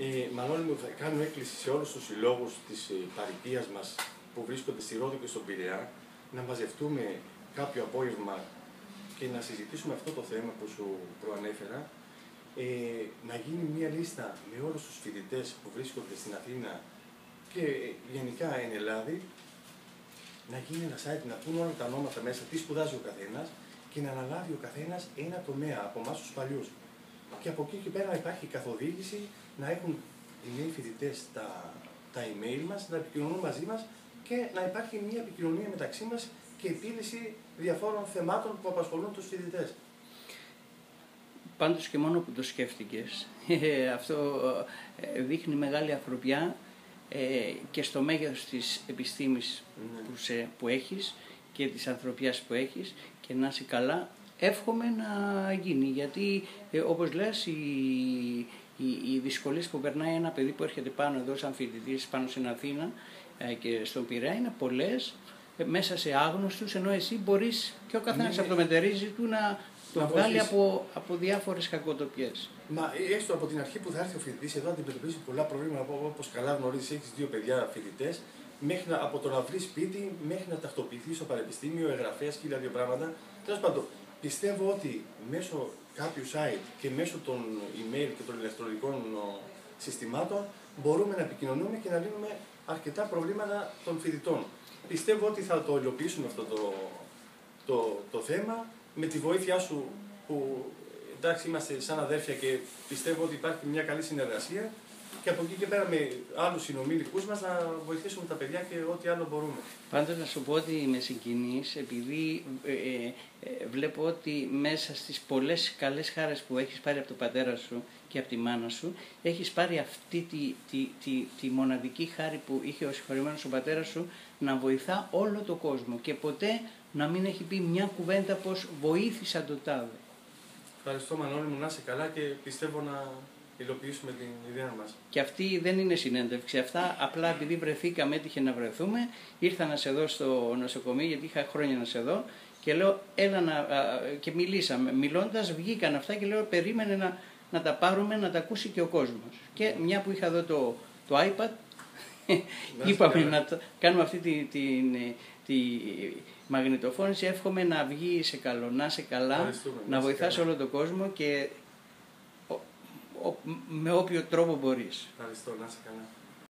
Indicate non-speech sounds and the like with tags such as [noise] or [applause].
Ε, Μανώλη μου, θα κάνω έκκληση σε όλους τους συλλόγους της ε, παροικίας μας που βρίσκονται στη Ρόδο και στον Πειραιά να μαζευτούμε κάποιο απόγευμα και να συζητήσουμε αυτό το θέμα που σου προανέφερα ε, να γίνει μια λίστα με όλους τους φοιτητές που βρίσκονται στην Αθήνα και ε, γενικά εν Ελλάδη να γίνει ένα site, να πούν όλα τα ονόματα μέσα, τι σπουδάζει ο καθένας και να αναλάβει ο καθένας ένα τομέα από εμάς τους παλιούς. Και από εκεί και πέρα να υπάρχει καθοδήγηση, να έχουν οι νέοι φοιτητές τα, τα email μας, να επικοινωνούν μαζί μας και να υπάρχει μια επικοινωνία μεταξύ μας και επίλυση διαφόρων θεμάτων που απασχολούν τους φοιτητές. Πάντως και μόνο που το σκέφτηκες, [laughs] αυτό ε, δείχνει μεγάλη ανθρωπιά ε, και στο μέγεθος της επιστήμης Ναι. που, σε, που έχεις και της ανθρωπιάς που έχεις και να είσαι καλά, εύχομαι να γίνει. Γιατί ε, όπως λες, οι, οι, οι δυσκολίες που περνάει ένα παιδί που έρχεται πάνω εδώ σαν φοιτητής πάνω στην Αθήνα ε, και στον Πειραιά είναι πολλές ε, μέσα σε άγνωστους, ενώ εσύ μπορείς και ο καθένας Ναι, από το μετερίζει του να το Να βγάλει βοηθήσει. από, από διάφορες κακοτοπιές. Μα έστω από την αρχή που θα έρθει ο φοιτητής εδώ αντιμετωπίζει πολλά προβλήματα όπως καλά γνωρίζεις, έχεις δύο παιδιά φοιτητές, μέχρι να, από το να βρεις σπίτι μέχρι να τακτοποιηθεί στο πανεπιστήμιο, εγγραφέας και άλλα δύο πράγματα. Τέλος πάντων, πιστεύω ότι μέσω κάποιου site και μέσω των email και των ηλεκτρονικών ο, συστημάτων μπορούμε να επικοινωνούμε και να λύνουμε αρκετά προβλήματα των φοιτητών. Πιστεύω ότι θα το υλοποιήσουμε αυτό το, το, το θέμα με τη βοήθειά σου που εντάξει είμαστε σαν αδέρφια και πιστεύω ότι υπάρχει μια καλή συνεργασία και από εκεί και πέρα με άλλους συνομήλικούς μας να βοηθήσουμε τα παιδιά και ό,τι άλλο μπορούμε. Πάντως να σου πω ότι με συγκινείς επειδή ε, ε, ε, βλέπω ότι μέσα στις πολλές καλές χάρες που έχεις πάρει από τον πατέρα σου και από τη μάνα σου έχεις πάρει αυτή τη, τη, τη, τη μοναδική χάρη που είχε ο συγχωρημένος ο πατέρας σου να βοηθά όλο τον κόσμο και ποτέ να μην έχει πει μια κουβέντα πως βοήθησα το τάδε. Ευχαριστώ Μανώλη μου να είσαι καλά και πιστεύω να υλοποιήσουμε την ιδέα μας. Και αυτή δεν είναι συνέντευξη. Αυτά απλά επειδή βρεθήκαμε, έτυχε να βρεθούμε, ήρθα να σε δω στο νοσοκομείο γιατί είχα χρόνια να σε δω και λέω έλα να, α, και μιλήσαμε. Μιλώντας βγήκαν αυτά και λέω περίμενε να, να τα πάρουμε να τα ακούσει και ο κόσμος. Και μια που είχα εδώ το, το iPad είπαμε καλά. να το- κάνουμε αυτή τη, τη, τη, μαγνητοφώνηση. Εύχομαι να βγει σε καλό, να είσαι καλά, Ευχαριστούμε, να να είσαι βοηθάς καλά. όλο τον κόσμο και ο- ο- με όποιο τρόπο μπορείς. Ευχαριστώ, να είσαι καλά.